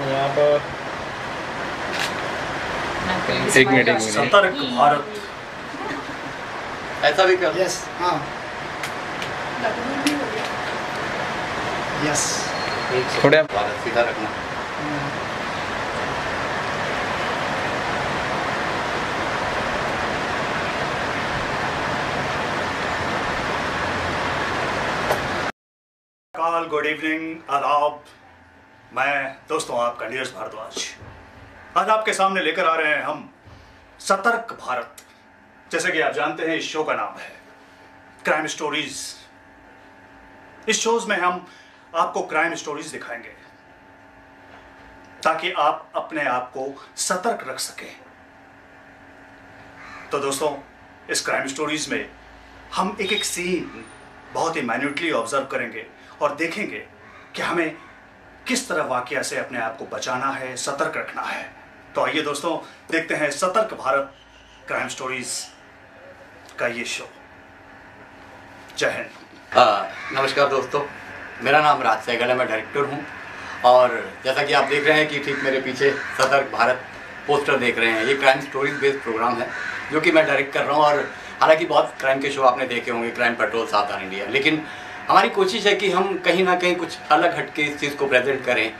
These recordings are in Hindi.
यहाँ पर एक मिनट एक मिनट। सतर्क भारत। ऐसा भी कर। यस हाँ। यस थोड़े भारत सीधा रखना। काल गुड इवनिंग आदाब। मैं दोस्तों आपका नीरज भारद्वाज। आज आपके सामने लेकर आ रहे हैं हम सतर्क भारत। जैसे कि आप जानते हैं, इस शो का नाम है क्राइम स्टोरीज इस शोज़ में हम आपको क्राइम स्टोरीज दिखाएँगे, ताकि आप अपने आप को सतर्क रख सकें। तो दोस्तों, इस क्राइम स्टोरीज में हम एक एक सीन बहुत ही माइन्यूटली ऑब्ज़र्व करेंगे और देखेंगे कि हमें किस तरह वाकया से अपने आप को बचाना है, सतर्क रखना है? तो आइए दोस्तों, देखते हैं सतर्क भारत क्राइम स्टोरीज का ये शो। जय हिंद। नमस्कार दोस्तों, मेरा नाम राज सहगल है, मैं डायरेक्टर हूँ। और जैसा कि आप देख रहे हैं कि ठीक मेरे पीछे सतर्क भारत पोस्टर देख रहे हैं। ये क्राइम स्टोरीज बेस्ड प्रोग्राम है, जो कि मैं डायरेक्ट कर रहा हूँ। और हालाँकि बहुत क्राइम के शो आपने देखे होंगे, क्राइम पेट्रोल सावधान इंडिया। लेकिन हमारी कोशिश है कि हम कहीं ना कहीं कुछ अलग हटके इस चीज़ को प्रेजेंट करें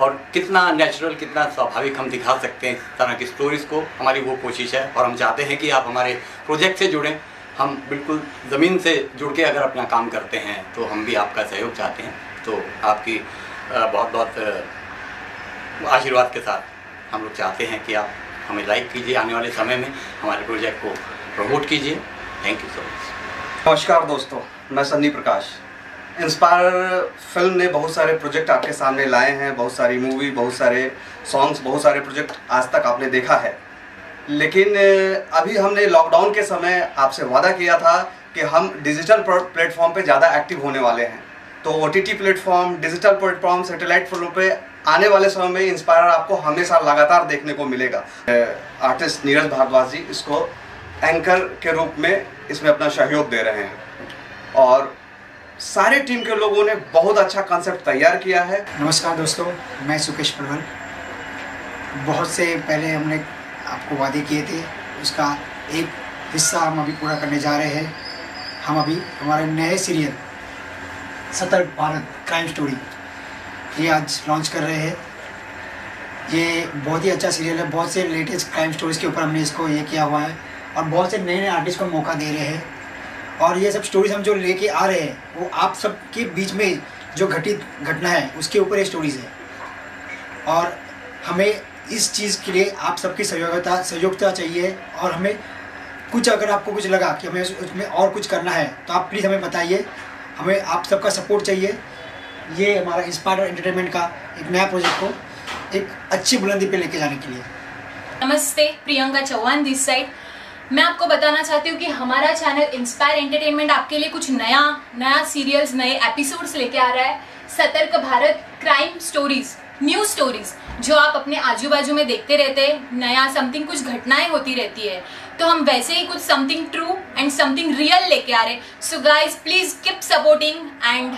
और कितना नेचुरल कितना स्वाभाविक हम दिखा सकते हैं इस तरह की स्टोरीज को। हमारी वो कोशिश है और हम चाहते हैं कि आप हमारे प्रोजेक्ट से जुड़ें। हम बिल्कुल ज़मीन से जुड़ के अगर अपना काम करते हैं तो हम भी आपका सहयोग चाहते हैं। तो आपकी बहुत बहुत आशीर्वाद के साथ हम लोग चाहते हैं कि आप हमें लाइक कीजिए आने वाले समय में। हमारे प्रोजेक्ट को प्रमोट कीजिए। थैंक यू सो मच नमस्कार दोस्तों, मैं सन्नी प्रकाश। इंस्पायर फ़िल्म ने बहुत सारे प्रोजेक्ट आपके सामने लाए हैं, बहुत सारी मूवी बहुत सारे सॉन्ग्स बहुत सारे प्रोजेक्ट आज तक आपने देखा है। लेकिन अभी हमने लॉकडाउन के समय आपसे वादा किया था कि हम डिजिटल प्लेटफॉर्म पे ज़्यादा एक्टिव होने वाले हैं। तो O T platform digital platform satellite platform पे आने वाले समय में इंस्पायर आपको हमेशा लगातार देखने को मिलेगा। आर्टिस्ट नीरज भारद्वाज जी इसको एंकर के रूप में इसमें अपना सहयोग दे रहे हैं। और सारे टीम के लोगों ने बहुत अच्छा कॉन्सेप्ट तैयार किया है। नमस्कार दोस्तों, मैं सुकेश प्रवल बहुत से पहले हमने आपको वादे किए थे, उसका एक हिस्सा हम अभी पूरा करने जा रहे हैं। हम अभी हमारे नए सीरियल सतर्क भारत क्राइम स्टोरी ये आज लॉन्च कर रहे हैं। ये बहुत ही अच्छा सीरियल है, बहुत से लेटेस्ट क्राइम स्टोरीज के ऊपर हमने इसको ये किया हुआ है और बहुत से नए नए आर्टिस्ट को मौका दे रहे हैं। और ये सब स्टोरीज हम जो लेके आ रहे हैं, वो आप सबके बीच में जो घटित घटना है, उसके ऊपर ये स्टोरीज है। और हमें इस चीज़ के लिए आप सबकी सहयोगता सहयोगता चाहिए और हमें कुछ अगर आपको कुछ लगा कि हमें उसमें और कुछ करना है तो आप प्लीज़ हमें बताइए। हमें आप सबका सपोर्ट चाहिए। ये हमारा इंस्पायर एंटरटेनमेंट का एक नया प्रोजेक्ट को एक अच्छी बुलंदी पे लेके जाने के लिए। नमस्ते, प्रियंका चौहान दिस साइड मैं आपको बताना चाहती हूँ कि हमारा चैनल इंस्पायर एंटरटेनमेंट आपके लिए कुछ नया नया सीरियल्स नए एपिसोड्स लेके आ रहा है। Satark Bharat crime stories new stories जो आप अपने आजू बाजू में देखते रहते हैं नया समथिंग कुछ घटनाएँ होती रहती है। तो हम वैसे ही कुछ something true and something real लेके आ रहे so guys please keep supporting and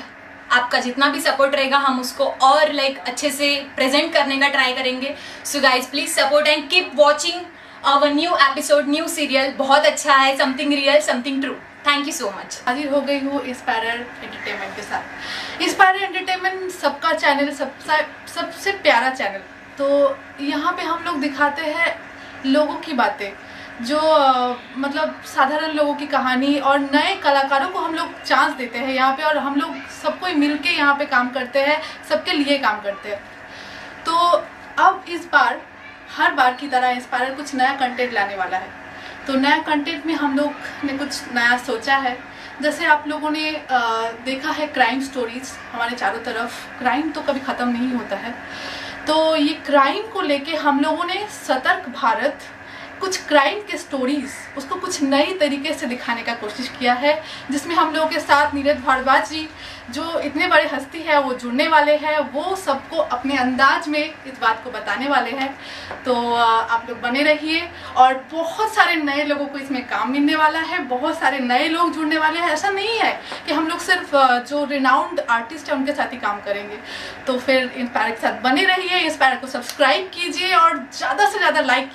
आपका जितना भी सपोर्ट रहेगा हम उसको और लाइक like, अच्छे से प्रेजेंट करने का ट्राई करेंगे। So guys please support and keep watching our new episode new serial बहुत अच्छा है something real something true thank you so much हाजिर हो गई हूँ इंस्पायर एंटरटेनमेंट के साथ. इंस्पायर एंटरटेनमेंट सबका चैनल सबसे सबसे प्यारा चैनल तो यहाँ पे हम लोग दिखाते हैं लोगों की बातें जो अ, मतलब साधारण लोगों की कहानी और नए कलाकारों को हम लोग चांस देते हैं यहाँ पे और हम लोग सबको मिल के यहाँ पे काम करते हैं सबके लिए काम करते हैं. तो अब इस बार हर बार की तरह इंस्पायर कुछ नया कंटेंट लाने वाला है। तो नया कंटेंट में हम लोग ने कुछ नया सोचा है। जैसे आप लोगों ने देखा है क्राइम स्टोरीज हमारे चारों तरफ़। क्राइम तो कभी ख़त्म नहीं होता है। तो ये क्राइम को लेके हम लोगों ने सतर्क भारत कुछ क्राइम के स्टोरीज उसको कुछ नई तरीके से दिखाने का कोशिश किया है, जिसमें हम लोगों के साथ नीरज भारद्वाज जी, जो इतने बड़े हस्ती है, वो जुड़ने वाले हैं, वो सबको अपने अंदाज में इस बात को बताने वाले हैं। तो आप लोग बने रहिए, और बहुत सारे नए लोगों को इसमें काम मिलने वाला है, बहुत सारे नए लोग जुड़ने वाले हैं। ऐसा नहीं है कि हम लोग सिर्फ़ जो रिनाउंड आर्टिस्ट है, उनके साथ ही काम करेंगे। तो फिर इस पैर के साथ बने रहिए, इस पैर को सब्सक्राइब कीजिए, और ज़्यादा से ज़्यादा लाइक